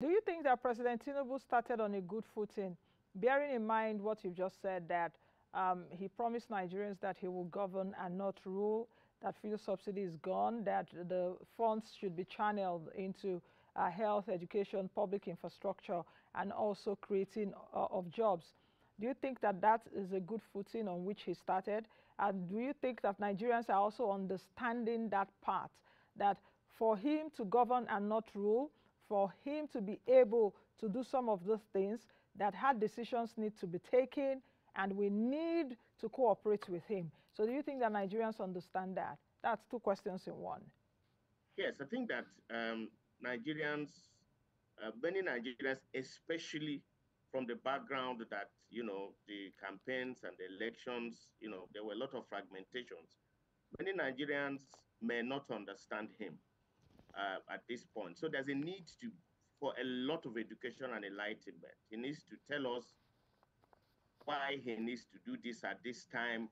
Do you think that President Tinubu started on a good footing, bearing in mind what you've just said, that um, he promised Nigerians that he will govern and not rule, that fuel subsidy is gone, that the funds should be channeled into uh, health, education, public infrastructure, and also creating uh, of jobs. Do you think that that is a good footing on which he started? And do you think that Nigerians are also understanding that part, that for him to govern and not rule, for him to be able to do some of those things that hard decisions need to be taken and we need to cooperate with him. So do you think that Nigerians understand that? That's two questions in one. Yes, I think that um, Nigerians, uh, many Nigerians, especially from the background that, you know, the campaigns and the elections, you know, there were a lot of fragmentations. Many Nigerians may not understand him uh, at this point. So there's a need to for a lot of education and enlightenment. He needs to tell us why he needs to do this at this time,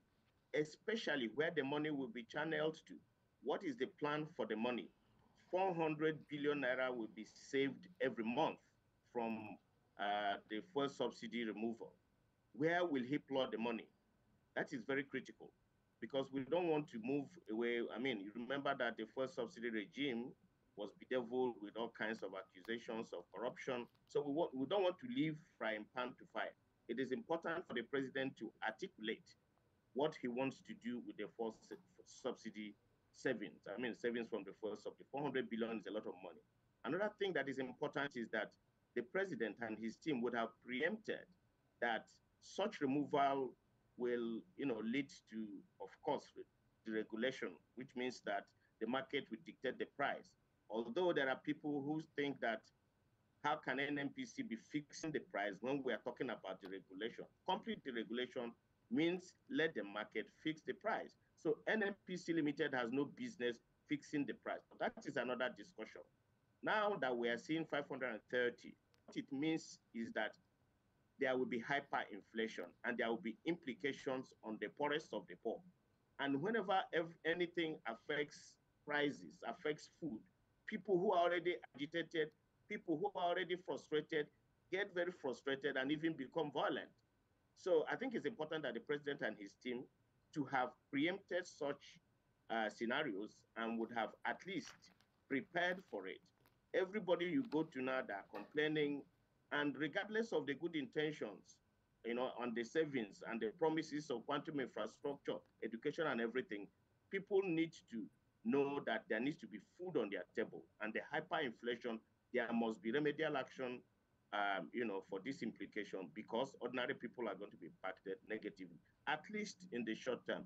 especially where the money will be channeled to. What is the plan for the money? 400 billion naira will be saved every month from uh, the first subsidy removal. Where will he plot the money? That is very critical because we don't want to move away. I mean, you remember that the first subsidy regime was bedeviled with all kinds of accusations of corruption. So we, want, we don't want to leave frying pan to fire. It is important for the president to articulate what he wants to do with the first subsidy savings. I mean, savings from the first subsidy. 400 billion is a lot of money. Another thing that is important is that the president and his team would have preempted that such removal will, you know, lead to, of course, deregulation, which means that the market will dictate the price. Although there are people who think that how can NNPC be fixing the price when we are talking about deregulation? Complete deregulation means let the market fix the price. So NNPC Limited has no business fixing the price. That is another discussion. Now that we are seeing 530, what it means is that there will be hyperinflation and there will be implications on the poorest of the poor. And whenever anything affects prices, affects food, people who are already agitated, people who are already frustrated, get very frustrated and even become violent. So I think it's important that the president and his team to have preempted such uh, scenarios and would have at least prepared for it. Everybody you go to now that are complaining, and regardless of the good intentions, you know, on the savings and the promises of quantum infrastructure, education, and everything, people need to know that there needs to be food on their table and the hyperinflation, there must be remedial action, um, you know, for this implication because ordinary people are going to be impacted negatively, at least in the short term.